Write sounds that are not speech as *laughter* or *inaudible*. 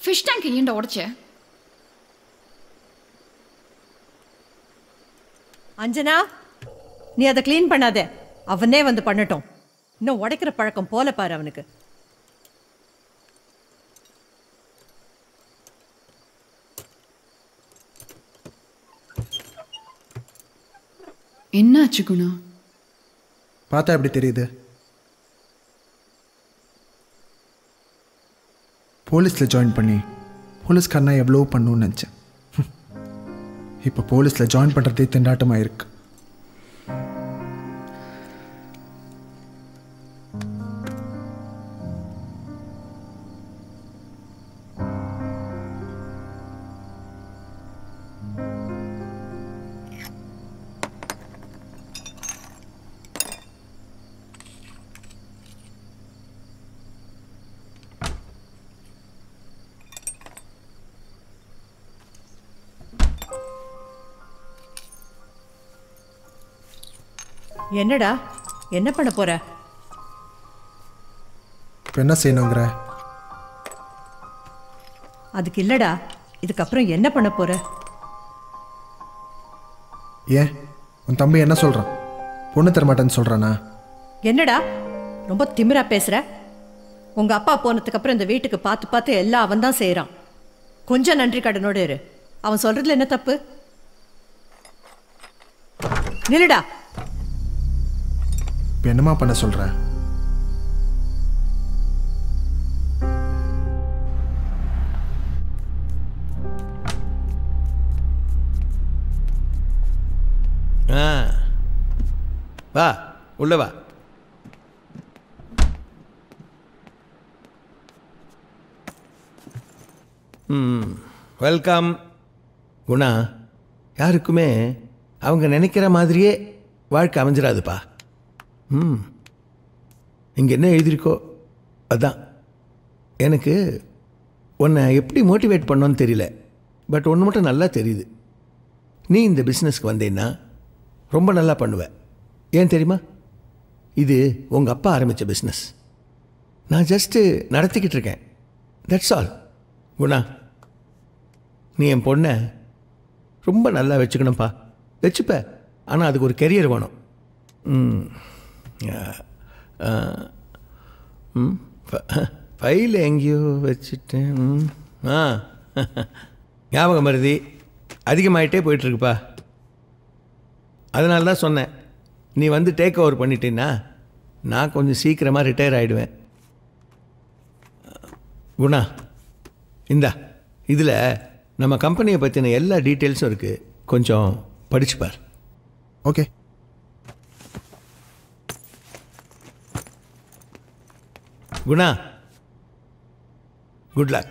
Fish tank ஏன்டா உடைச்ச அஞ்சனா நீ அதை க்ளீன் பண்ணாத. அவனே வந்து பண்ணட்டும் இன்னும் உடைக்கிற பழக்கம் போல பாரு அவனுக்கு என்னாச்சு குணா பார்த்தா எப்படி தெரியுது போலீஸில் ஜாயின் பண்ணி போலீஸ்காரனா எவ்வளோ பண்ணணும்னு நினச்சேன். *laughs* இப்போ போலீஸில் ஜாயின் பண்ணுறதே திண்டாட்டமாக இருக்கு என்னடா? என்ன பண்ண போற? இப்போ என்ன செய்யணுங்கிற? அதுக்கு இல்லடா. இதுக்கப்புறம் என்ன பண்ண போற? ஏன்? உன் தம்பி என்ன சொல்கிறான் பொண்ணு தரமாட்டேன்னு சொல்கிறானா என்னடா? ரொம்ப திமிரா பேசுற? உங்க அப்பா போனதுக்கு அப்புறம் இந்த வீட்டுக்கு பார்த்து பார்த்து எல்லாம் அவன் தான் செய்யறான் கொஞ்சம் நன்றி கடனோட இரு. அவன் சொல்றதுல என்ன தப்பு? நில்லுடா. இப்போ என்னம்மா பண்ண சொல்கிற ஆ. வா உள்ள வா. ம் வெல்கம். குணா யாருக்குமே அவங்க நினைக்கிற மாதிரியே வாழ்க்கை அமைஞ்சிடாதுப்பா. ம். இங்கே என்ன எழுதியிருக்கோ? அதான். எனக்கு உன்னை எப்படி மோட்டிவேட் பண்ணோன்னு தெரியல. பட் ஒன்று மட்டும் நல்லா தெரியுது. நீ இந்த பிஸ்னஸ்க்கு வந்தேன்னா ரொம்ப நல்லா பண்ணுவேன் ஏன் தெரியுமா? இது உங்கள் அப்பா ஆரம்பித்த பிஸ்னஸ் நான் ஜஸ்ட்டு நடத்திக்கிட்டு இருக்கேன். தட்ஸ் ஆல் குணா நீ என் பொண்ணை ரொம்ப நல்லா வச்சுக்கணும்ப்பா. வச்சுப்ப. ஆனால் அதுக்கு ஒரு கெரியர் வேணும். ம். ம் ஃபைல் uh, mm? *laughs* எங்கேயோ வச்சுட்டேன். ம், ஆ. *laughs* ஞாபகம் மருதி அதிகமாகிட்டே போயிட்டுருக்குப்பா. அதனால தான் சொன்னேன். நீ வந்து டேக் ஓவர் பண்ணிட்டீன்னா நான் கொஞ்சம் சீக்கிரமாக ரிட்டையர் ஆகிடுவேன் குணா இந்தா இதில் நம்ம கம்பெனியை பற்றின எல்லா டீட்டெயில்ஸும் இருக்குது கொஞ்சம் படிச்சுப்பார். ஓகே गुना गुड लक